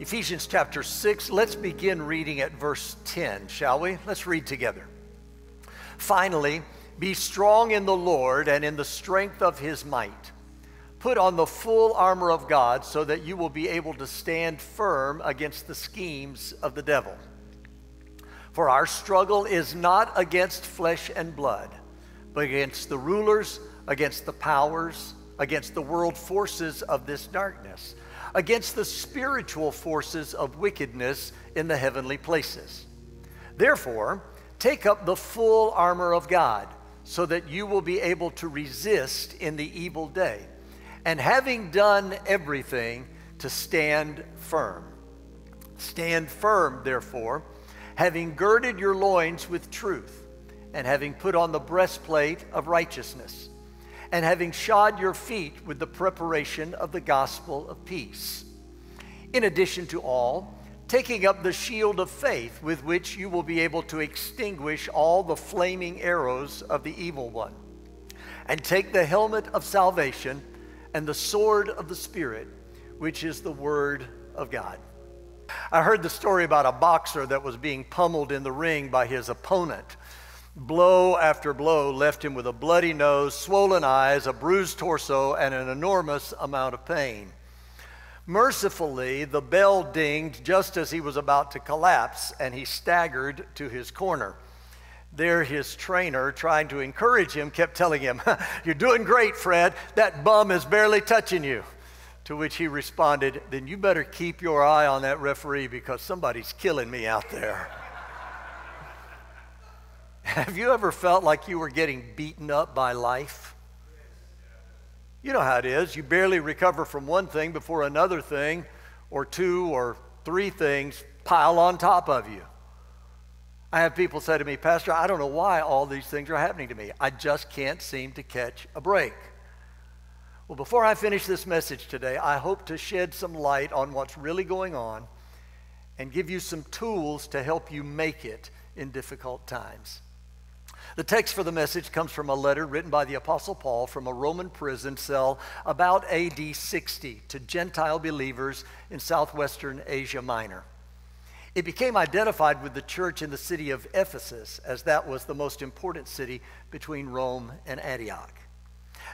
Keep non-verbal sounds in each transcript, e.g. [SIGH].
Ephesians chapter 6, let's begin reading at verse 10, shall we? Let's read together. Finally, be strong in the Lord and in the strength of his might. Put on the full armor of God so that you will be able to stand firm against the schemes of the devil. For our struggle is not against flesh and blood, but against the rulers, against the powers, against the world forces of this darkness, against the spiritual forces of wickedness in the heavenly places. Therefore, take up the full armor of God so that you will be able to resist in the evil day and having done everything, to stand firm. Stand firm, therefore, having girded your loins with truth, and having put on the breastplate of righteousness, and having shod your feet with the preparation of the gospel of peace. In addition to all, taking up the shield of faith with which you will be able to extinguish all the flaming arrows of the evil one, and take the helmet of salvation and the sword of the Spirit, which is the Word of God. I heard the story about a boxer that was being pummeled in the ring by his opponent. Blow after blow left him with a bloody nose, swollen eyes, a bruised torso, and an enormous amount of pain. Mercifully, the bell dinged just as he was about to collapse, and he staggered to his corner. There, his trainer, trying to encourage him, kept telling him, [LAUGHS] You're doing great, Fred. That bum is barely touching you. To which he responded, Then you better keep your eye on that referee because somebody's killing me out there. Have you ever felt like you were getting beaten up by life? You know how it is. You barely recover from one thing before another thing, or two, or three things pile on top of you. I have people say to me, Pastor, I don't know why all these things are happening to me. I just can't seem to catch a break. Well, before I finish this message today, I hope to shed some light on what's really going on and give you some tools to help you make it in difficult times. The text for the message comes from a letter written by the Apostle Paul from a Roman prison cell about AD 60 to Gentile believers in southwestern Asia Minor. It became identified with the church in the city of Ephesus, as that was the most important city between Rome and Antioch.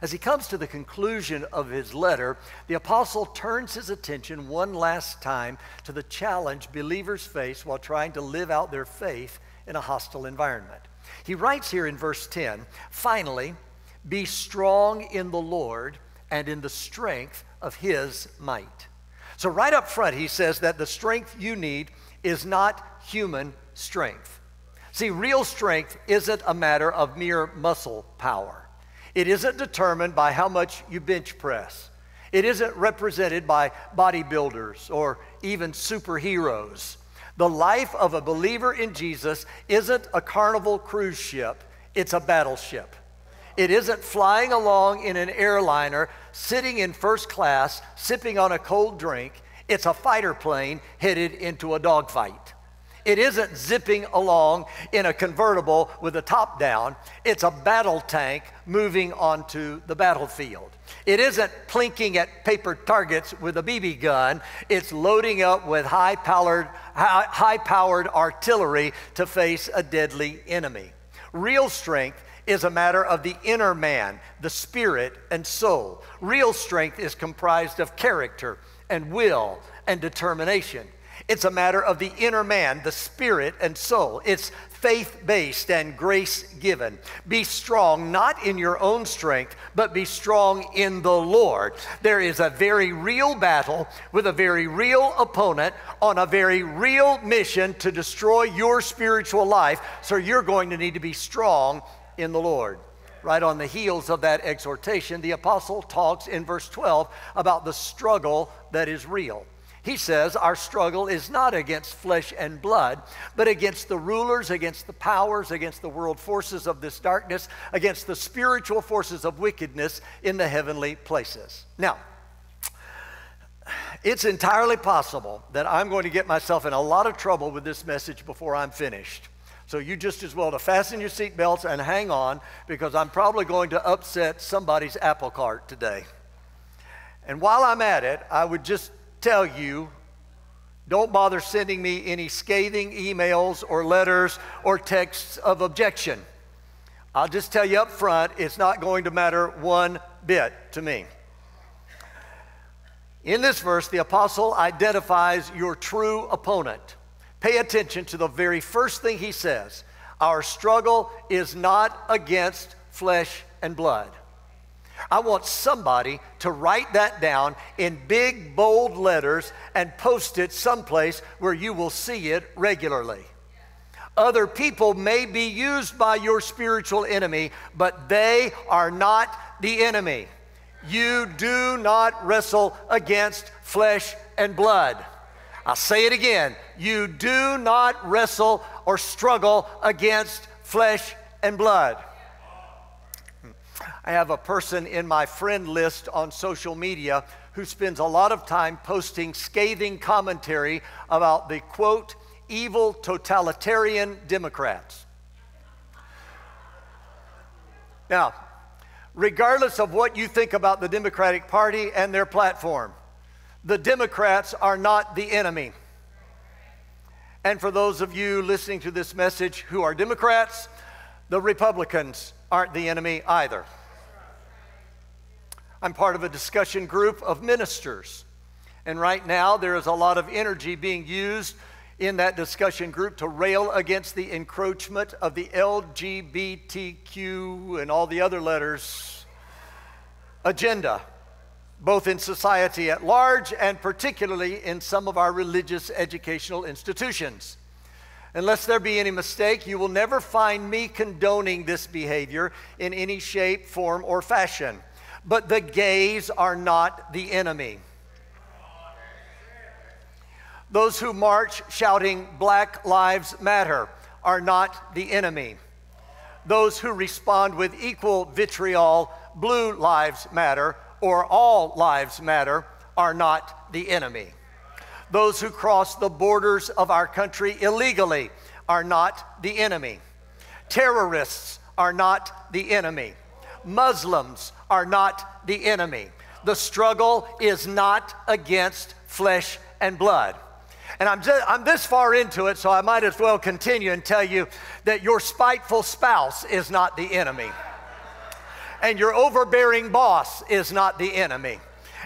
As he comes to the conclusion of his letter, the apostle turns his attention one last time to the challenge believers face while trying to live out their faith in a hostile environment. He writes here in verse 10 finally, be strong in the Lord and in the strength of his might. So, right up front, he says that the strength you need is not human strength. See, real strength isn't a matter of mere muscle power. It isn't determined by how much you bench press. It isn't represented by bodybuilders or even superheroes. The life of a believer in Jesus isn't a carnival cruise ship, it's a battleship. It isn't flying along in an airliner, sitting in first class, sipping on a cold drink. It's a fighter plane headed into a dogfight. It isn't zipping along in a convertible with the top down. It's a battle tank moving onto the battlefield. It isn't plinking at paper targets with a BB gun. It's loading up with high powered, high powered artillery to face a deadly enemy. Real strength is a matter of the inner man, the spirit and soul. Real strength is comprised of character, and will and determination. It's a matter of the inner man, the spirit and soul. It's faith based and grace given. Be strong, not in your own strength, but be strong in the Lord. There is a very real battle with a very real opponent on a very real mission to destroy your spiritual life. So you're going to need to be strong in the Lord right on the heels of that exhortation, the apostle talks in verse 12 about the struggle that is real. He says, Our struggle is not against flesh and blood, but against the rulers, against the powers, against the world forces of this darkness, against the spiritual forces of wickedness in the heavenly places. Now, it's entirely possible that I'm going to get myself in a lot of trouble with this message before I'm finished. So you just as well to fasten your seatbelts and hang on because I'm probably going to upset somebody's apple cart today. And while I'm at it, I would just tell you Don't bother sending me any scathing emails or letters or texts of objection. I'll just tell you up front, it's not going to matter one bit to me. In this verse, the apostle identifies your true opponent. Pay attention to the very first thing he says. Our struggle is not against flesh and blood. I want somebody to write that down in big, bold letters and post it someplace where you will see it regularly. Other people may be used by your spiritual enemy, but they are not the enemy. You do not wrestle against flesh and blood. I'll say it again. You do not wrestle or struggle against flesh and blood. I have a person in my friend list on social media who spends a lot of time posting scathing commentary about the quote, evil totalitarian Democrats. Now, regardless of what you think about the Democratic Party and their platform, the Democrats are not the enemy. And for those of you listening to this message who are Democrats, the Republicans aren't the enemy either. I'm part of a discussion group of ministers. And right now, there is a lot of energy being used in that discussion group to rail against the encroachment of the LGBTQ and all the other letters agenda, both in society at large and particularly in some of our religious educational institutions. Unless there be any mistake, you will never find me condoning this behavior in any shape, form, or fashion. But the gays are not the enemy. Those who march shouting, Black Lives Matter, are not the enemy. Those who respond with equal vitriol, Blue Lives Matter, or All Lives Matter, are not the enemy. Those who cross the borders of our country illegally are not the enemy. Terrorists are not the enemy. Muslims are not the enemy. The struggle is not against flesh and blood. And I'm, just, I'm this far into it, so I might as well continue and tell you that your spiteful spouse is not the enemy. And your overbearing boss is not the enemy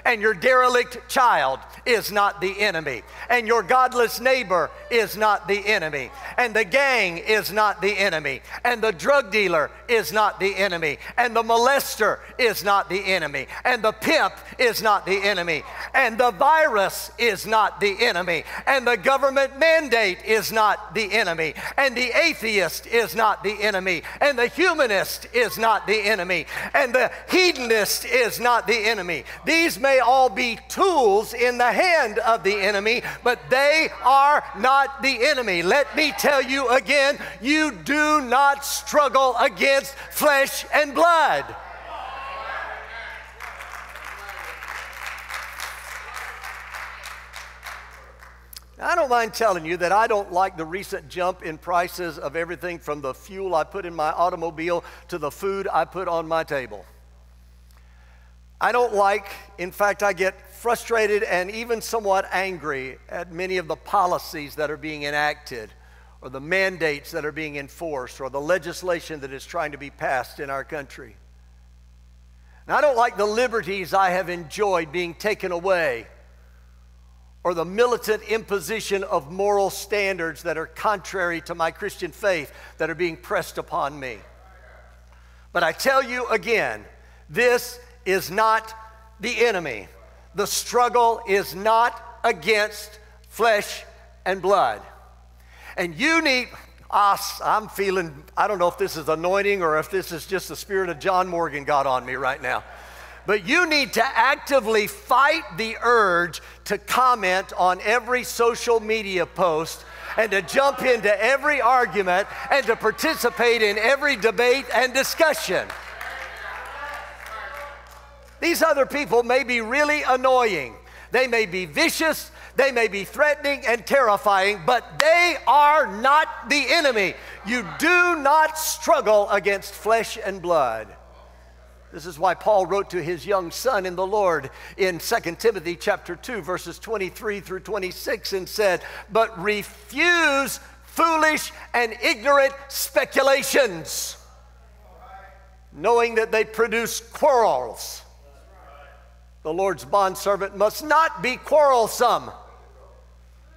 and your derelict child is not the enemy, and your godless neighbor is not the enemy, and the gang is not the enemy, and the drug dealer is not the enemy, and the molester is not the enemy, and the pimp is not the enemy, and the virus is not the enemy, and the government mandate is not the enemy, and the atheist is not the enemy, and the humanist is not the enemy, and the hedonist is not the enemy. These may all be tools in the hand of the enemy, but they are not the enemy. Let me tell you again you do not struggle against flesh and blood. I don't mind telling you that I don't like the recent jump in prices of everything from the fuel I put in my automobile to the food I put on my table. I don't like, in fact, I get frustrated and even somewhat angry at many of the policies that are being enacted or the mandates that are being enforced or the legislation that is trying to be passed in our country. And I don't like the liberties I have enjoyed being taken away or the militant imposition of moral standards that are contrary to my Christian faith that are being pressed upon me. But I tell you again, this is not the enemy. The struggle is not against flesh and blood. And you need, us, I'm feeling, I don't know if this is anointing or if this is just the spirit of John Morgan got on me right now. But you need to actively fight the urge to comment on every social media post and to jump into every argument and to participate in every debate and discussion. These other people may be really annoying. They may be vicious, they may be threatening and terrifying, but they are not the enemy. You do not struggle against flesh and blood. This is why Paul wrote to his young son in the Lord in 2 Timothy chapter 2 verses 23 through 26 and said, "But refuse foolish and ignorant speculations, knowing that they produce quarrels." The Lord's bondservant must not be quarrelsome,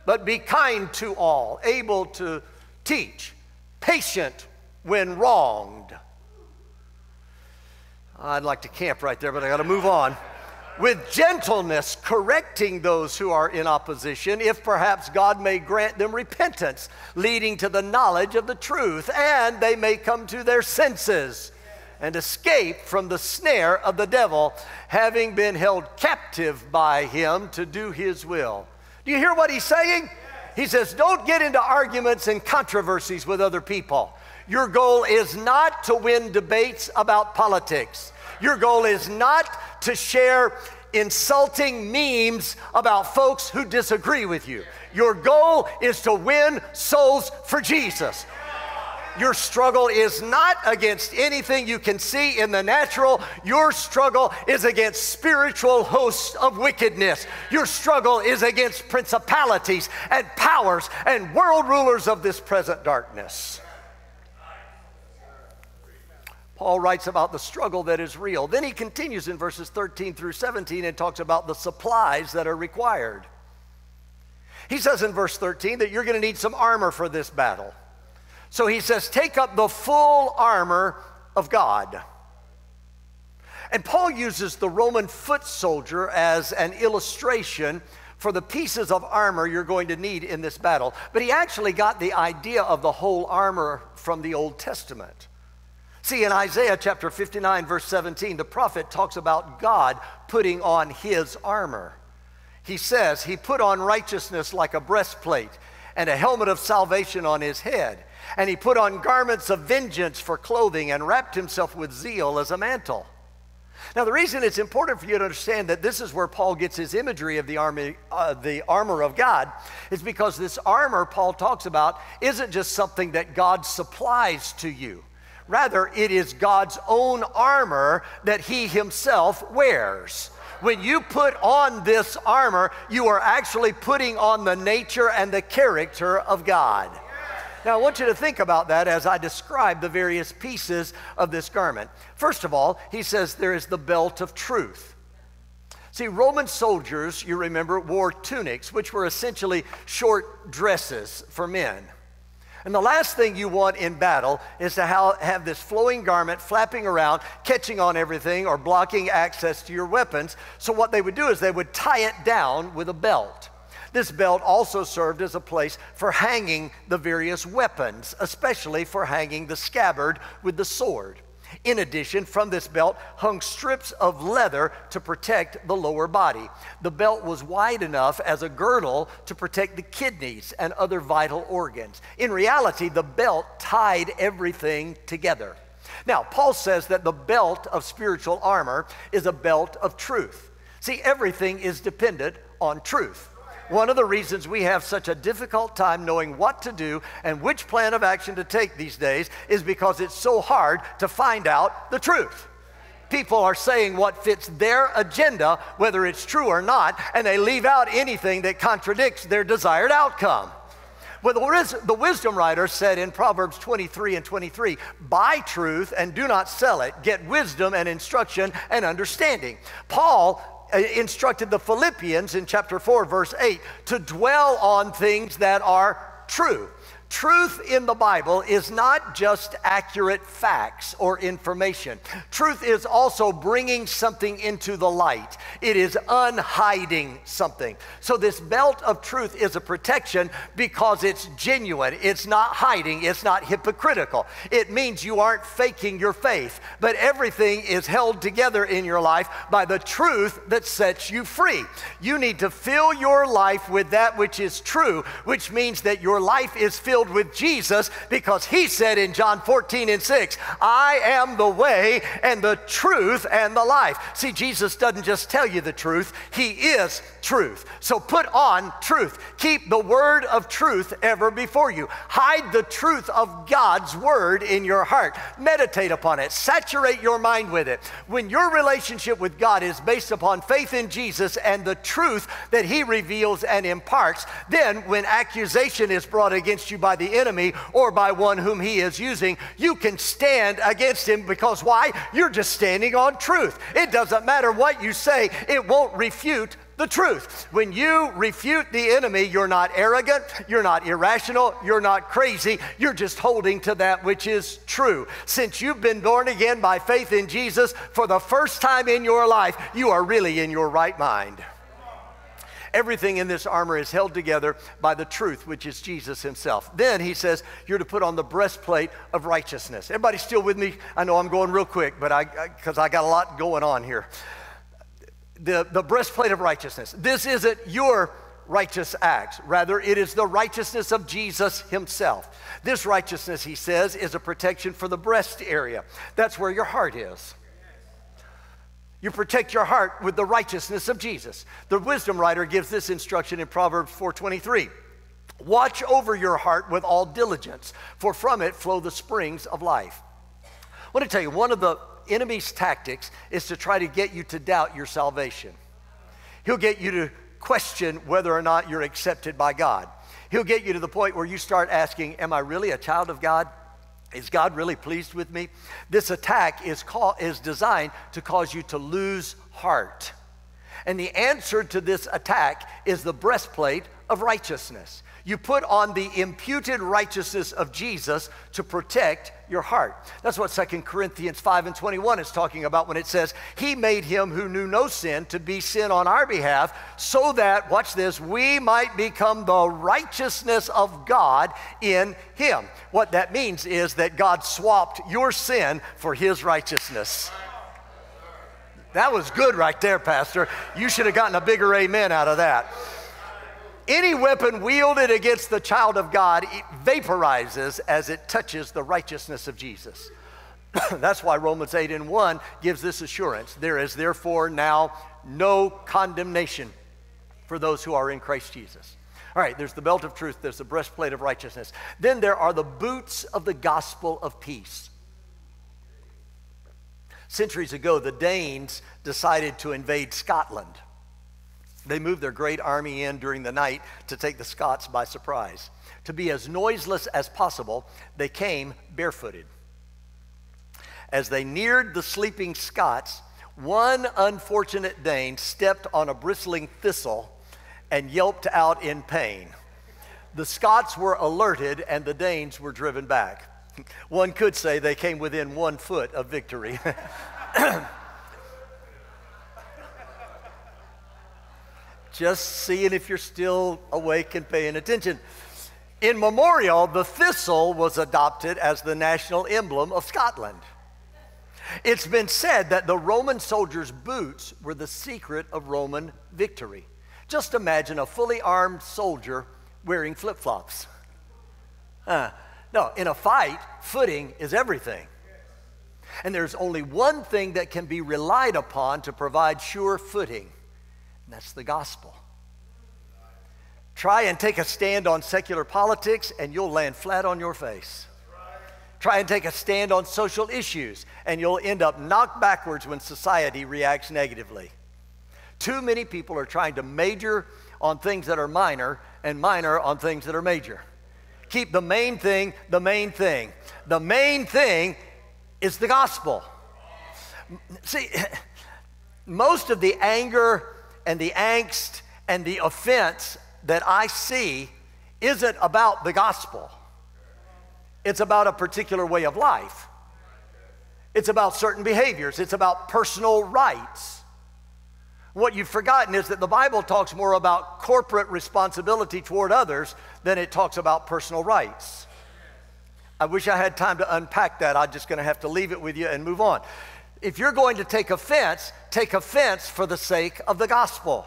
but be kind to all, able to teach, patient when wronged I'd like to camp right there, but I got to move on. With gentleness, correcting those who are in opposition, if perhaps God may grant them repentance, leading to the knowledge of the truth, and they may come to their senses and escape from the snare of the devil, having been held captive by him to do his will. Do you hear what he's saying? He says, Don't get into arguments and controversies with other people. Your goal is not to win debates about politics. Your goal is not to share insulting memes about folks who disagree with you. Your goal is to win souls for Jesus. Your struggle is not against anything you can see in the natural. Your struggle is against spiritual hosts of wickedness. Your struggle is against principalities and powers and world rulers of this present darkness. Paul writes about the struggle that is real. Then he continues in verses 13 through 17 and talks about the supplies that are required. He says in verse 13 that you're going to need some armor for this battle. So he says, Take up the full armor of God. And Paul uses the Roman foot soldier as an illustration for the pieces of armor you're going to need in this battle. But he actually got the idea of the whole armor from the Old Testament. See, in Isaiah chapter 59, verse 17, the prophet talks about God putting on his armor. He says, He put on righteousness like a breastplate and a helmet of salvation on his head. And he put on garments of vengeance for clothing and wrapped himself with zeal as a mantle. Now, the reason it's important for you to understand that this is where Paul gets his imagery of the, army, uh, the armor of God is because this armor Paul talks about isn't just something that God supplies to you. Rather, it is God's own armor that He Himself wears. When you put on this armor, you are actually putting on the nature and the character of God. Now, I want you to think about that as I describe the various pieces of this garment. First of all, he says there is the belt of truth. See, Roman soldiers, you remember, wore tunics, which were essentially short dresses for men. And the last thing you want in battle is to have this flowing garment flapping around, catching on everything, or blocking access to your weapons. So, what they would do is they would tie it down with a belt. This belt also served as a place for hanging the various weapons, especially for hanging the scabbard with the sword. In addition, from this belt hung strips of leather to protect the lower body. The belt was wide enough as a girdle to protect the kidneys and other vital organs. In reality, the belt tied everything together. Now, Paul says that the belt of spiritual armor is a belt of truth. See, everything is dependent on truth. One of the reasons we have such a difficult time knowing what to do and which plan of action to take these days is because it's so hard to find out the truth. People are saying what fits their agenda, whether it's true or not, and they leave out anything that contradicts their desired outcome. Well, the, wisdom writer said in Proverbs 23 and 23 buy truth and do not sell it. Get wisdom and instruction and understanding. Paul Uh, instructed the Philippians in chapter 4, verse 8, to dwell on things that are true. Truth in the Bible is not just accurate facts or information. Truth is also bringing something into the light. It is unhiding something. So, this belt of truth is a protection because it's genuine. It's not hiding. It's not hypocritical. It means you aren't faking your faith, but everything is held together in your life by the truth that sets you free. You need to fill your life with that which is true, which means that your life is filled filled with Jesus because he said in John 14 and 6, I am the way and the truth and the life. See, Jesus doesn't just tell you the truth, he is truth. So put on truth. Keep the word of truth ever before you. Hide the truth of God's word in your heart. Meditate upon it. Saturate your mind with it. When your relationship with God is based upon faith in Jesus and the truth that he reveals and imparts, then when accusation is brought against you by the enemy or by one whom he is using, you can stand against him because why? You're just standing on truth. It doesn't matter what you say, it won't refute the truth. When you refute the enemy, you're not arrogant, you're not irrational, you're not crazy, you're just holding to that which is true. Since you've been born again by faith in Jesus for the first time in your life, you are really in your right mind. Everything in this armor is held together by the truth, which is Jesus himself. Then he says, You're to put on the breastplate of righteousness. Everybody still with me? I know I'm going real quick, but I, because I, I got a lot going on here the, the breastplate of righteousness. This isn't your righteous acts. Rather, it is the righteousness of Jesus himself. This righteousness, he says, is a protection for the breast area. That's where your heart is. You protect your heart with the righteousness of Jesus. The wisdom writer gives this instruction in Proverbs 4:23. Watch over your heart with all diligence, for from it flow the springs of life. I want to tell you, one of the enemy's tactics is to try to get you to doubt your salvation. He'll get you to question whether or not you're accepted by God. He'll get you to the point where you start asking, Am I really a child of God? Is God really pleased with me? This attack is, call, is designed to cause you to lose heart. And the answer to this attack is the breastplate of righteousness. You put on the imputed righteousness of Jesus to protect your heart. That's what 2 Corinthians 5 and 21 is talking about when it says, He made him who knew no sin to be sin on our behalf, so that, watch this, we might become the righteousness of God in him. What that means is that God swapped your sin for his righteousness. That was good right there, Pastor. You should have gotten a bigger amen out of that. Any weapon wielded against the child of God vaporizes as it touches the righteousness of Jesus. [COUGHS] That's why Romans 8 and 1 gives this assurance. There is therefore now no condemnation for those who are in Christ Jesus. All right, there's the belt of truth, there's the breastplate of righteousness. Then there are the boots of the gospel of peace. Centuries ago, the Danes decided to invade Scotland. They moved their great army in during the night to take the Scots by surprise. To be as noiseless as possible, they came barefooted. As they neared the sleeping Scots, one unfortunate Dane stepped on a bristling thistle and yelped out in pain. The Scots were alerted and the Danes were driven back. [LAUGHS] One could say they came within one foot of victory. [LAUGHS] just seeing if you're still awake and paying attention. In memorial, the thistle was adopted as the national emblem of Scotland. It's been said that the Roman soldiers' boots were the secret of Roman victory. Just imagine a fully armed soldier wearing flip flops. Uh, no, in a fight, footing is everything. And there's only one thing that can be relied upon to provide sure footing and that's the gospel. Try and take a stand on secular politics, and you'll land flat on your face. Try and take a stand on social issues, and you'll end up knocked backwards when society reacts negatively. Too many people are trying to major on things that are minor and minor on things that are major. Keep the main thing the main thing. The main thing is the gospel. See, [LAUGHS] most of the anger and the angst and the offense that I see isn't about the gospel. It's about a particular way of life. It's about certain behaviors. It's about personal rights. What you've forgotten is that the Bible talks more about corporate responsibility toward others than it talks about personal rights. I wish I had time to unpack that. I'm just going to have to leave it with you and move on if you're going to take offense, take offense for the sake of the gospel.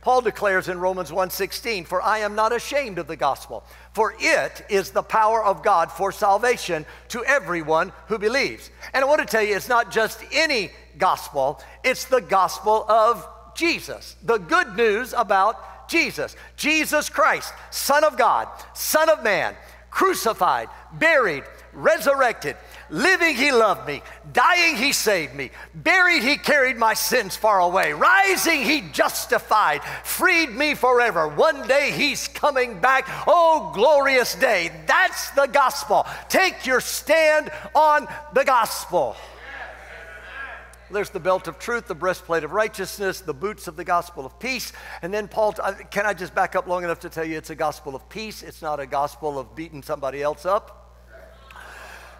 Paul declares in Romans 1:16, "For I am not ashamed of the gospel, for it is the power of God for salvation to everyone who believes." And I want to tell you it's not just any gospel, it's the gospel of Jesus. The good news about Jesus. Jesus Christ, Son of God, Son of man, crucified, buried, resurrected, living, he loved me, dying, he saved me, buried, he carried my sins far away, rising, he justified, freed me forever. One day he's coming back. Oh, glorious day. That's the gospel. Take your stand on the gospel. There's the belt of truth, the breastplate of righteousness, the boots of the gospel of peace. And then Paul, uh, can I just back up long enough to tell you it's a gospel of peace? It's not a gospel of beating somebody else up.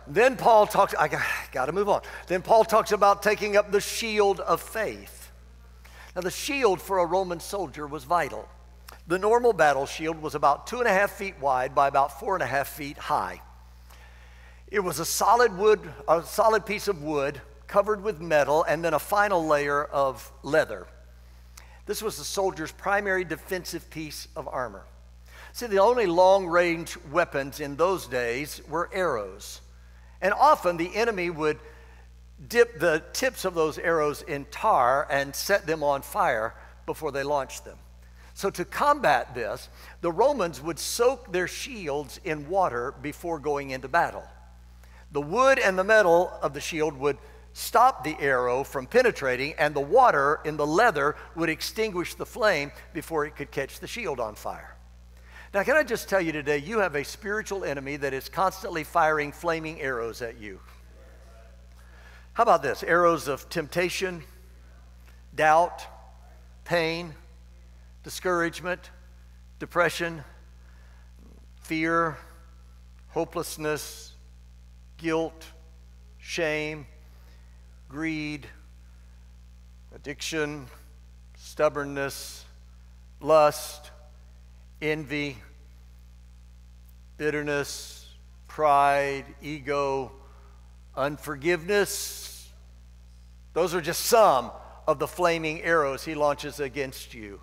Then Paul talks, I got to move on. Then Paul talks about taking up the shield of faith. Now, the shield for a Roman soldier was vital. The normal battle shield was about two and a half feet wide by about four and a half feet high. It was a solid wood, a solid piece of wood covered with metal, and then a final layer of leather. This was the soldier's primary defensive piece of armor. See, the only long range weapons in those days were arrows. And often the enemy would dip the tips of those arrows in tar and set them on fire before they launched them. So, to combat this, the Romans would soak their shields in water before going into battle. The wood and the metal of the shield would stop the arrow from penetrating, and the water in the leather would extinguish the flame before it could catch the shield on fire. Now, can I just tell you today, you have a spiritual enemy that is constantly firing flaming arrows at you. How about this? Arrows of temptation, doubt, pain, discouragement, depression, fear, hopelessness, guilt, shame, greed, addiction, stubbornness, lust, envy, bitterness, pride, ego, unforgiveness. Those are just some of the flaming arrows he launches against you.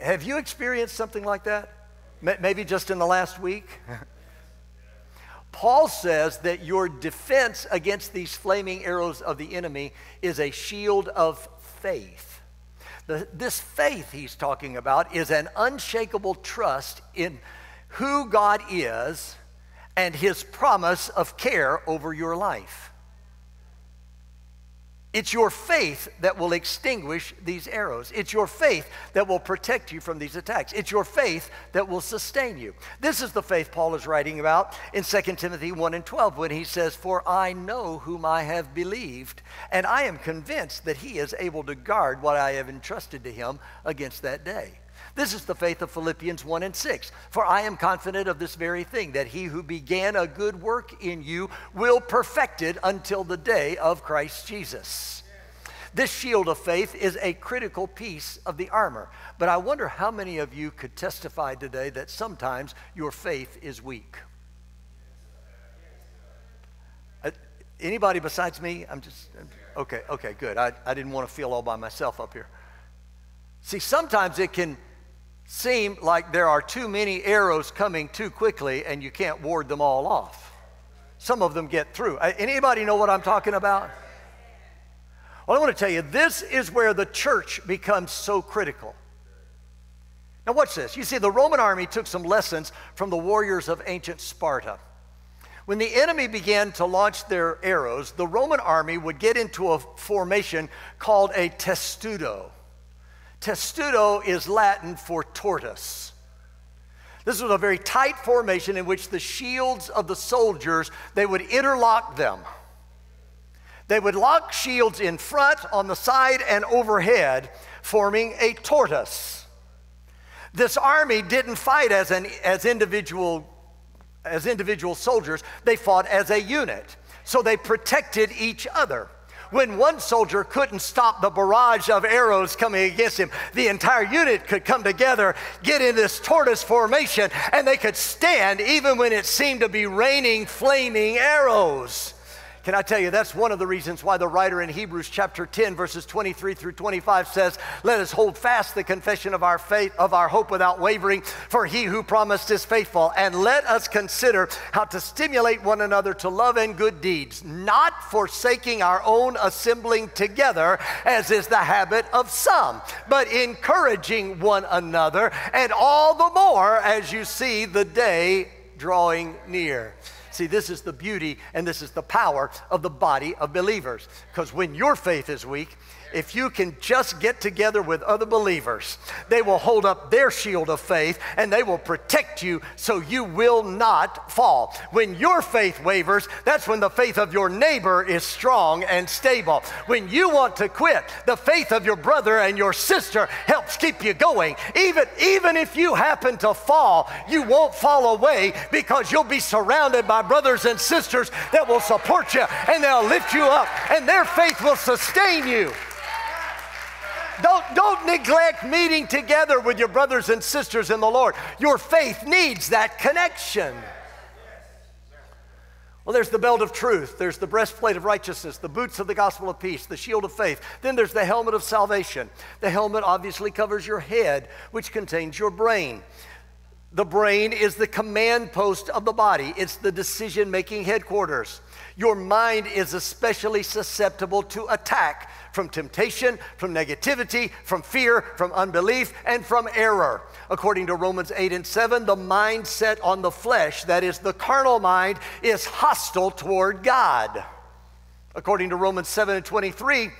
Have you experienced something like that? Maybe just in the last week? [LAUGHS] Paul says that your defense against these flaming arrows of the enemy is a shield of faith. The, this faith he's talking about is an unshakable trust in who God is and his promise of care over your life. It's your faith that will extinguish these arrows. It's your faith that will protect you from these attacks. It's your faith that will sustain you. This is the faith Paul is writing about in 2 Timothy 1 and 12 when he says, For I know whom I have believed, and I am convinced that he is able to guard what I have entrusted to him against that day. This is the faith of Philippians 1 and 6. For I am confident of this very thing, that he who began a good work in you will perfect it until the day of Christ Jesus. This shield of faith is a critical piece of the armor. But I wonder how many of you could testify today that sometimes your faith is weak. Uh, anybody besides me? I'm just, okay, okay, good. I, I didn't want to feel all by myself up here. See, sometimes it can seem like there are too many arrows coming too quickly and you can't ward them all off. Some of them get through. Anybody know what I'm talking about? Well, I want to tell you, this is where the church becomes so critical. Now, watch this. You see, the Roman army took some lessons from the warriors of ancient Sparta. When the enemy began to launch their arrows, the Roman army would get into a formation called a testudo. Testudo is Latin for tortoise. This was a very tight formation in which the shields of the soldiers, they would interlock them. They would lock shields in front, on the side, and overhead, forming a tortoise. This army didn't fight as, an, as, individual, as individual soldiers, they fought as a unit. So they protected each other. When one soldier couldn't stop the barrage of arrows coming against him, the entire unit could come together, get in this tortoise formation, and they could stand even when it seemed to be raining flaming arrows. Can I tell you, that's one of the reasons why the writer in Hebrews chapter 10, verses 23 through 25 says, Let us hold fast the confession of our faith, of our hope without wavering, for he who promised is faithful. And let us consider how to stimulate one another to love and good deeds, not forsaking our own assembling together, as is the habit of some, but encouraging one another, and all the more as you see the day drawing near. See, this is the beauty and this is the power of the body of believers. Because when your faith is weak, if you can just get together with other believers, they will hold up their shield of faith and they will protect you so you will not fall. When your faith wavers, that's when the faith of your neighbor is strong and stable. When you want to quit, the faith of your brother and your sister helps keep you going. Even, even if you happen to fall, you won't fall away because you'll be surrounded by brothers and sisters that will support you and they'll lift you up and their faith will sustain you. Don't, don't neglect meeting together with your brothers and sisters in the Lord. Your faith needs that connection. Well, there's the belt of truth, there's the breastplate of righteousness, the boots of the gospel of peace, the shield of faith. Then there's the helmet of salvation. The helmet obviously covers your head, which contains your brain. The brain is the command post of the body, it's the decision making headquarters. Your mind is especially susceptible to attack from temptation, from negativity, from fear, from unbelief, and from error. According to Romans 8 and 7, the mind set on the flesh, that is, the carnal mind, is hostile toward God. According to Romans 7 and 23,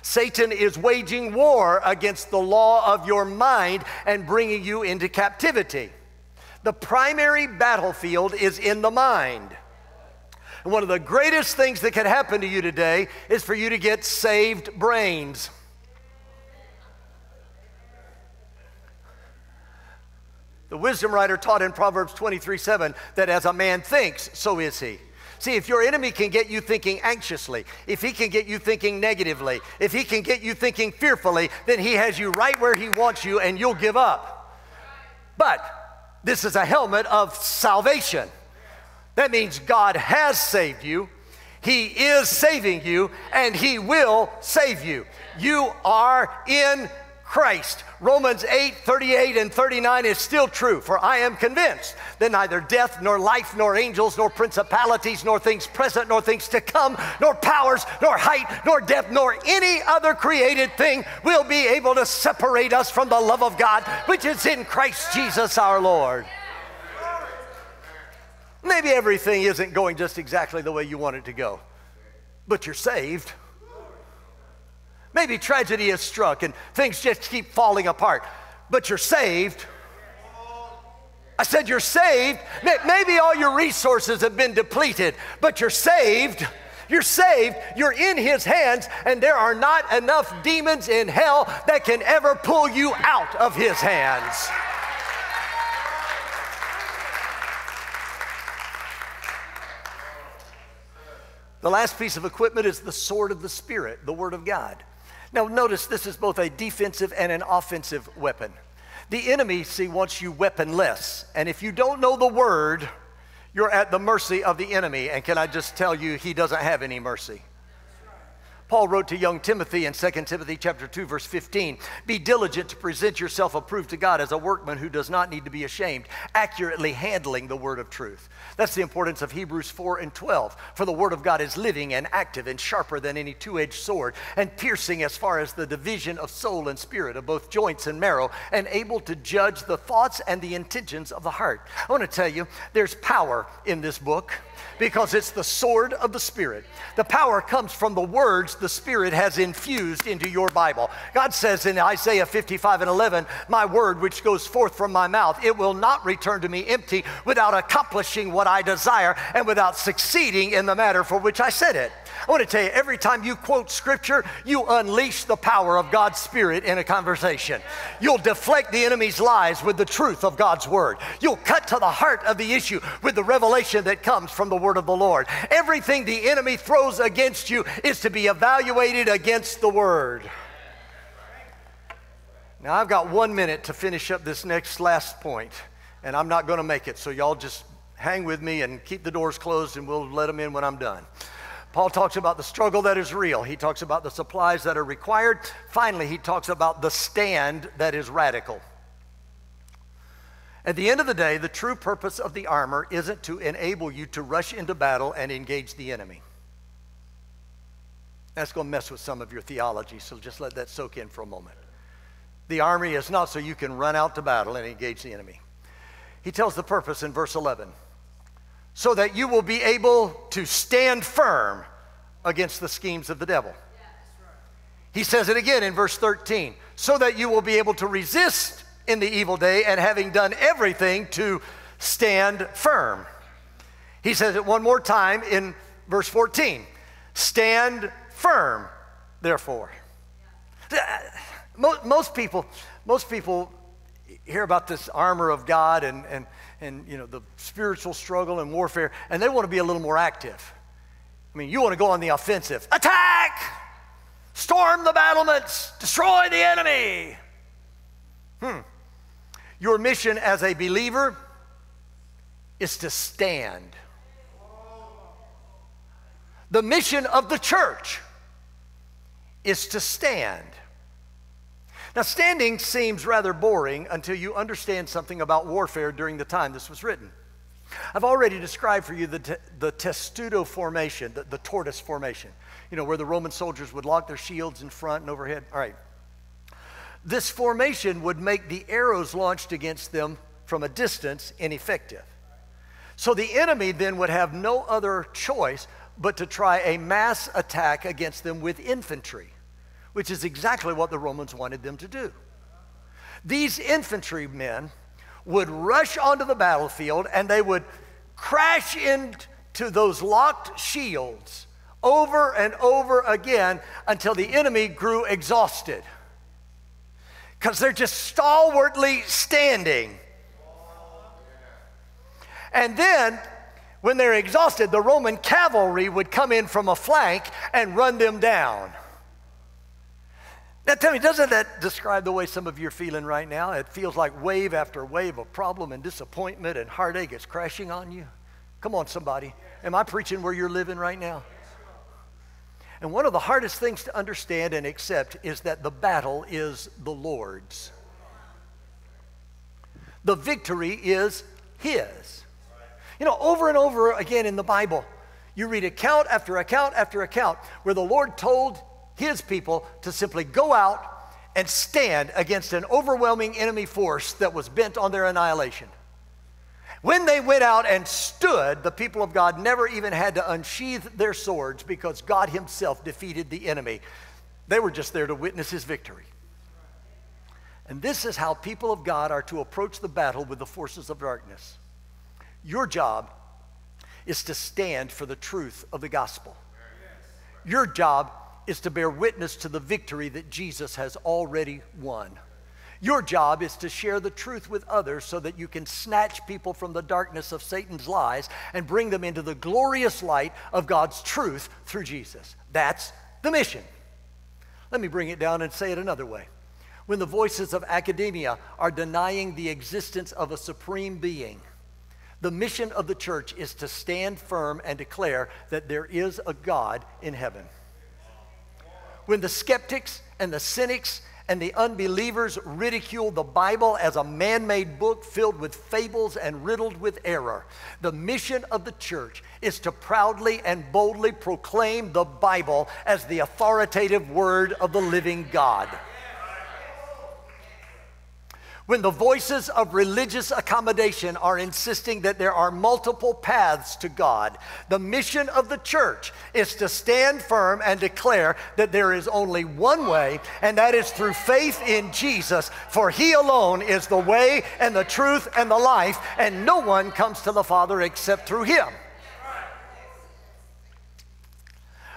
Satan is waging war against the law of your mind and bringing you into captivity. The primary battlefield is in the mind. And one of the greatest things that can happen to you today is for you to get saved brains. The wisdom writer taught in Proverbs 23 7 that as a man thinks, so is he. See, if your enemy can get you thinking anxiously, if he can get you thinking negatively, if he can get you thinking fearfully, then he has you right where he wants you and you'll give up. But this is a helmet of salvation. That means God has saved you, He is saving you, and He will save you. You are in Christ. Romans 8, 38 and 39 is still true, for I am convinced that neither death, nor life, nor angels, nor principalities, nor things present, nor things to come, nor powers, nor height, nor depth, nor any other created thing will be able to separate us from the love of God, which is in Christ Jesus our Lord. Maybe everything isn't going just exactly the way you want it to go, but you're saved. Maybe tragedy has struck and things just keep falling apart, but you're saved. I said, You're saved. Maybe all your resources have been depleted, but you're saved. You're saved, you're in His hands, and there are not enough demons in hell that can ever pull you out of His hands. The last piece of equipment is the sword of the Spirit, the Word of God. Now, notice this is both a defensive and an offensive weapon. The enemy, see, wants you weaponless. And if you don't know the Word, you're at the mercy of the enemy. And can I just tell you, he doesn't have any mercy. Paul wrote to young Timothy in 2 Timothy chapter 2 verse 15, "Be diligent to present yourself approved to God as a workman who does not need to be ashamed, accurately handling the word of truth." That's the importance of Hebrews 4 and 12. For the word of God is living and active and sharper than any two-edged sword, and piercing as far as the division of soul and spirit, of both joints and marrow, and able to judge the thoughts and the intentions of the heart. I want to tell you, there's power in this book because it's the sword of the Spirit. The power comes from the words the Spirit has infused into your Bible. God says in Isaiah 55 and 11, My word which goes forth from my mouth, it will not return to me empty without accomplishing what I desire and without succeeding in the matter for which I said it. I want to tell you, every time you quote scripture, you unleash the power of God's Spirit in a conversation. You'll deflect the enemy's lies with the truth of God's word. You'll cut to the heart of the issue with the revelation that comes from the word of the Lord. Everything the enemy throws against you is to be evaluated against the word. Now, I've got one minute to finish up this next last point, and I'm not going to make it, so y'all just hang with me and keep the doors closed, and we'll let them in when I'm done. Paul talks about the struggle that is real. He talks about the supplies that are required. Finally, he talks about the stand that is radical. At the end of the day, the true purpose of the armor isn't to enable you to rush into battle and engage the enemy. That's going to mess with some of your theology, so just let that soak in for a moment. The army is not so you can run out to battle and engage the enemy. He tells the purpose in verse 11 so that you will be able to stand firm against the schemes of the devil. He says it again in verse 13 so that you will be able to resist in the evil day and having done everything to stand firm. He says it one more time in verse 14 stand firm, therefore. Most people, most people hear about this armor of God and, and, and you know, the spiritual struggle and warfare, and they want to be a little more active. I mean, you want to go on the offensive. Attack! Storm the battlements! Destroy the enemy! Hmm. Your mission as a believer is to stand. The mission of the church is to stand. Now, standing seems rather boring until you understand something about warfare during the time this was written. I've already described for you the, te- the testudo formation, the, the tortoise formation, you know, where the Roman soldiers would lock their shields in front and overhead. All right. This formation would make the arrows launched against them from a distance ineffective. So the enemy then would have no other choice but to try a mass attack against them with infantry, which is exactly what the Romans wanted them to do. These infantrymen would rush onto the battlefield and they would crash into those locked shields over and over again until the enemy grew exhausted. Because they're just stalwartly standing. And then when they're exhausted, the Roman cavalry would come in from a flank and run them down. Now, tell me, doesn't that describe the way some of you are feeling right now? It feels like wave after wave of problem and disappointment and heartache is crashing on you. Come on, somebody. Am I preaching where you're living right now? And one of the hardest things to understand and accept is that the battle is the Lord's. The victory is His. You know, over and over again in the Bible, you read account after account after account where the Lord told his people to simply go out and stand against an overwhelming enemy force that was bent on their annihilation. When they went out and stood, the people of God never even had to unsheath their swords because God Himself defeated the enemy. They were just there to witness His victory. And this is how people of God are to approach the battle with the forces of darkness. Your job is to stand for the truth of the gospel. Your job is to bear witness to the victory that Jesus has already won. Your job is to share the truth with others so that you can snatch people from the darkness of Satan's lies and bring them into the glorious light of God's truth through Jesus. That's the mission. Let me bring it down and say it another way. When the voices of academia are denying the existence of a supreme being, the mission of the church is to stand firm and declare that there is a God in heaven. When the skeptics and the cynics and the unbelievers ridicule the Bible as a man made book filled with fables and riddled with error. The mission of the church is to proudly and boldly proclaim the Bible as the authoritative word of the living God when the voices of religious accommodation are insisting that there are multiple paths to God, the mission of the church is to stand firm and declare that there is only one way, and that is through faith in Jesus, for He alone is the way and the truth and the life, and no one comes to the Father except through Him.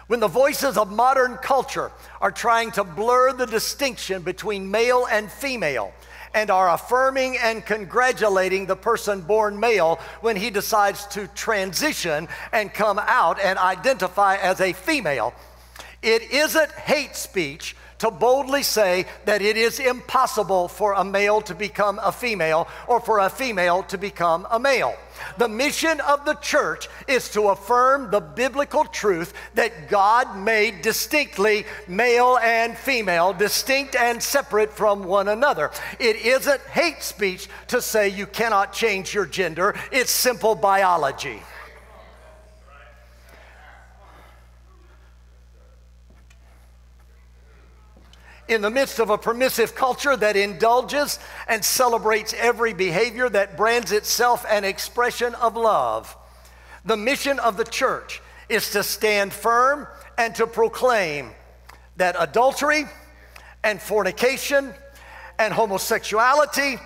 When the voices of modern culture are trying to blur the distinction between male and female, and are affirming and congratulating the person born male when he decides to transition and come out and identify as a female. It isn't hate speech to boldly say that it is impossible for a male to become a female or for a female to become a male. The mission of the church is to affirm the biblical truth that God made distinctly male and female, distinct and separate from one another. It isn't hate speech to say you cannot change your gender, it's simple biology. In the midst of a permissive culture that indulges and celebrates every behavior that brands itself an expression of love. The mission of the church is to stand firm and to proclaim that adultery and fornication and homosexuality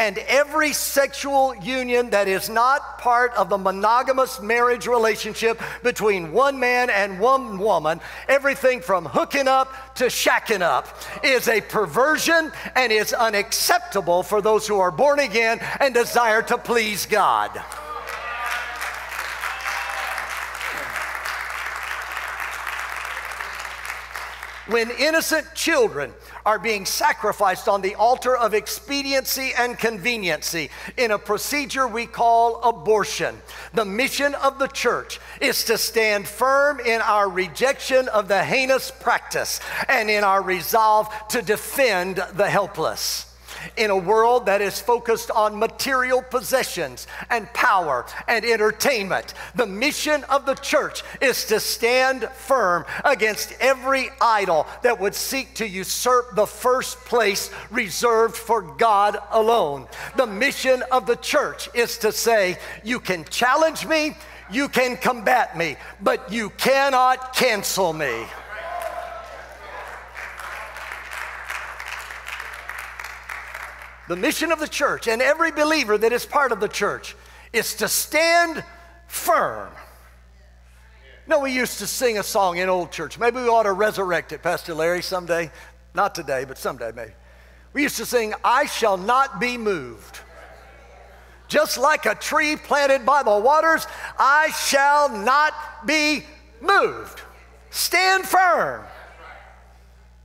and every sexual union that is not part of the monogamous marriage relationship between one man and one woman, everything from hooking up to shacking up, is a perversion and is unacceptable for those who are born again and desire to please God. When innocent children are being sacrificed on the altar of expediency and conveniency in a procedure we call abortion. The mission of the church is to stand firm in our rejection of the heinous practice and in our resolve to defend the helpless in a world that is focused on material possessions and power and entertainment. The mission of the church is to stand firm against every idol that would seek to usurp the first place reserved for God alone. The mission of the church is to say, You can challenge me, you can combat me, but you cannot cancel me. The mission of the church and every believer that is part of the church is to stand firm. No, we used to sing a song in old church. Maybe we ought to resurrect it, Pastor Larry, someday. Not today, but someday maybe. We used to sing, I shall not be moved. Just like a tree planted by the waters, I shall not be moved. Stand firm.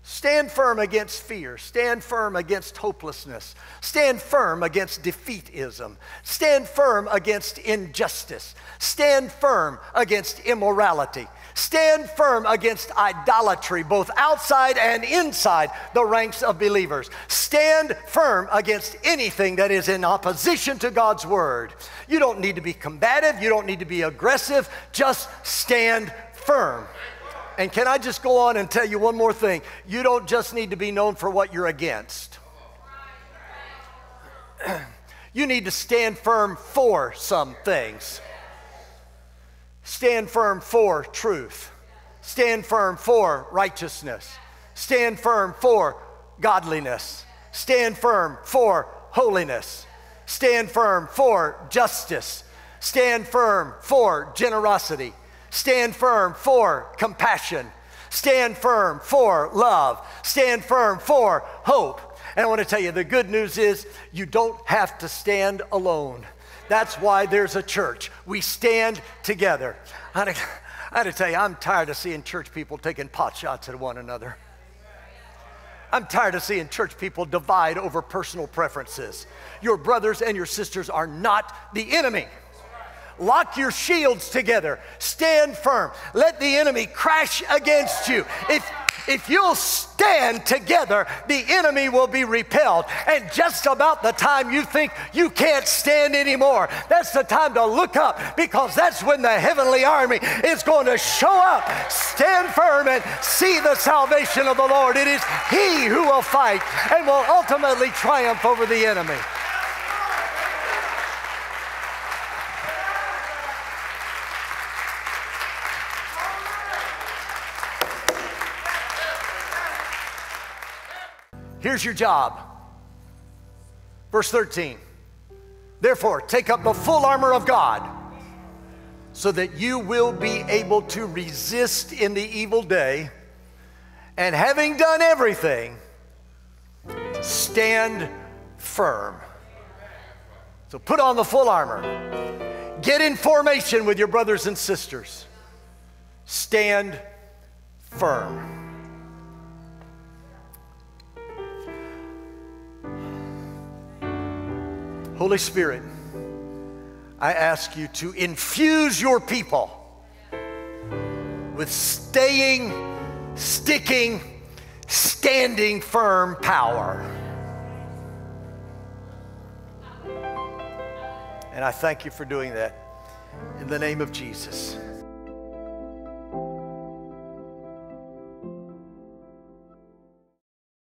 Stand firm against fear. Stand firm against hopelessness. Stand firm against defeatism. Stand firm against injustice. Stand firm against immorality. Stand firm against idolatry, both outside and inside the ranks of believers. Stand firm against anything that is in opposition to God's word. You don't need to be combative, you don't need to be aggressive, just stand firm. And can I just go on and tell you one more thing? You don't just need to be known for what you're against. [CLEARS THROAT] you need to stand firm for some things. Stand firm for truth. Stand firm for righteousness. Stand firm for godliness. Stand firm for holiness. Stand firm for justice. Stand firm for generosity. Stand firm for compassion. Stand firm for love. Stand firm for hope. And I want to tell you the good news is you don't have to stand alone. That's why there's a church. We stand together. I to tell you, I'm tired of seeing church people taking pot shots at one another. I'm tired of seeing church people divide over personal preferences. Your brothers and your sisters are not the enemy. Lock your shields together. Stand firm. Let the enemy crash against you. If if you'll stand together, the enemy will be repelled. And just about the time you think you can't stand anymore, that's the time to look up because that's when the heavenly army is going to show up. Stand firm and see the salvation of the Lord. It is He who will fight and will ultimately triumph over the enemy. Here's your job. Verse 13. Therefore, take up the full armor of God so that you will be able to resist in the evil day. And having done everything, stand firm. So put on the full armor. Get in formation with your brothers and sisters. Stand firm. Holy Spirit, I ask you to infuse your people with staying, sticking, standing firm power. And I thank you for doing that. In the name of Jesus.